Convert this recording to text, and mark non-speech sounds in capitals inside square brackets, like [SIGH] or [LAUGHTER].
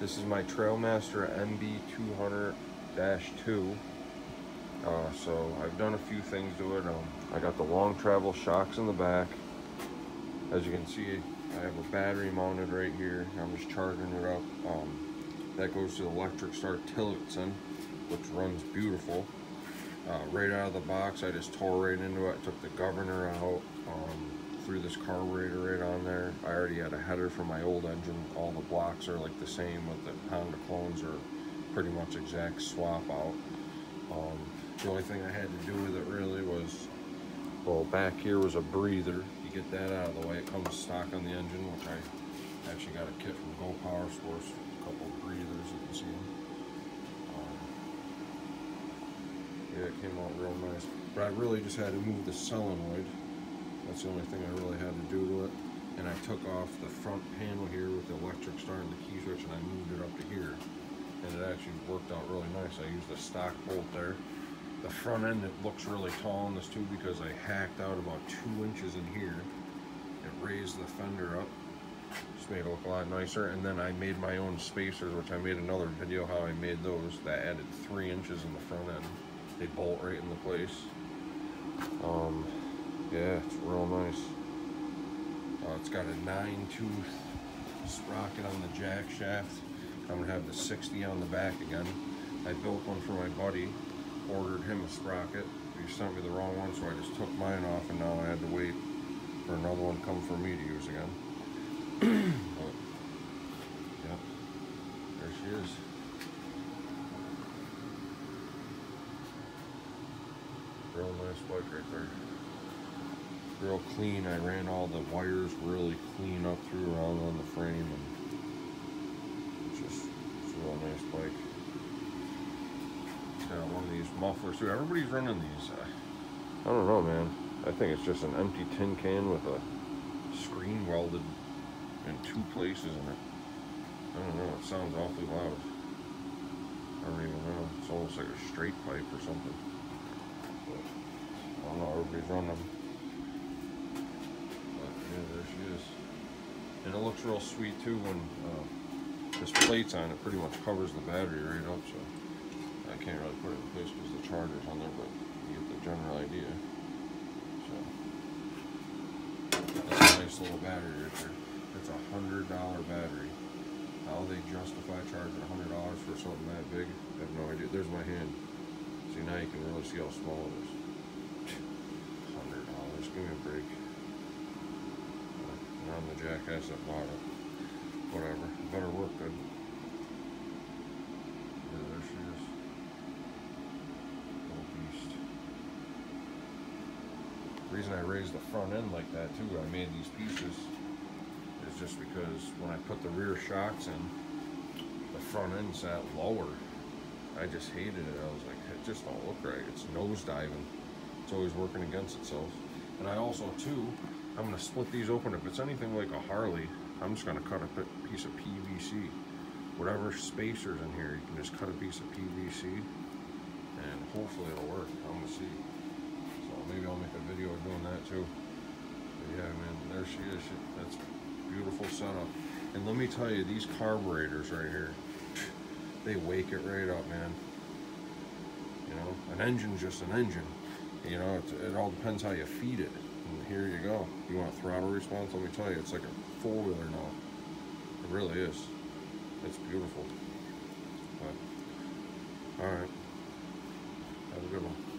This is my Trailmaster MB200-2. Uh, so I've done a few things to it. Um, I got the long travel shocks in the back. As you can see, I have a battery mounted right here. I'm just charging it up. Um, that goes to the Electric Start Tillotson, which runs beautiful. Uh, right out of the box, I just tore right into it. Took the governor out. Um, threw this carburetor right on there. I already had a header for my old engine. All the blocks are like the same with the Honda clones are pretty much exact swap out. Um, the only thing I had to do with it really was, well, back here was a breather. You get that out of the way. It comes stock on the engine, which I actually got a kit from Go Power Sports. A couple of breathers, you can see them. Um, yeah, it came out real nice. But I really just had to move the solenoid that's the only thing I really had to do to it. And I took off the front panel here with the electric start and the key switch and I moved it up to here. And it actually worked out really nice. I used a stock bolt there. The front end, it looks really tall on this too because I hacked out about two inches in here. It raised the fender up. Just made it look a lot nicer. And then I made my own spacers, which I made another video how I made those. That added three inches in the front end. They bolt right into place. Um, yeah, it's real nice. Uh, it's got a nine tooth sprocket on the jack shaft. I'm gonna have the 60 on the back again. I built one for my buddy, ordered him a sprocket. He sent me the wrong one, so I just took mine off and now I had to wait for another one come for me to use again. [CLEARS THROAT] but, yep, there she is. Real nice bike right there real clean. I ran all the wires really clean up through around on the frame and just it's a real nice bike. Got one of these mufflers too. Everybody's running these. Uh, I don't know man. I think it's just an empty tin can with a screen welded in two places in it. I don't know, it sounds awfully loud. I don't even know. It's almost like a straight pipe or something. But, I don't know, everybody's running them. And it looks real sweet too when uh, this plate's on it pretty much covers the battery right up so I can't really put it in place because the charger's on there but you get the general idea. So that's a nice little battery right there. It's a hundred dollar battery. How they justify charging a hundred dollars for something that big, I have no idea. There's my hand. See now you can really see how small it is. Hundred dollars, give me a break. I'm the jackass that bought it. Whatever. Better work good. Yeah, there she is. Little beast. The reason I raised the front end like that too, I made these pieces, is just because when I put the rear shocks in, the front end sat lower. I just hated it. I was like, it just don't look right. It's nose diving. It's always working against itself. And I also, too, I'm to split these open. If it's anything like a Harley, I'm just to cut a piece of PVC. Whatever spacers in here, you can just cut a piece of PVC and hopefully it'll work. I'm to see. So maybe I'll make a video of doing that too. But yeah, man, there she is. That's beautiful setup. And let me tell you, these carburetors right here, they wake it right up, man. You know, an engine's just an engine. You know, it, it all depends how you feed it here you go. You want throttle response? Let me tell you, it's like a four-wheeler now. It really is. It's beautiful. But, all right. Have a good one.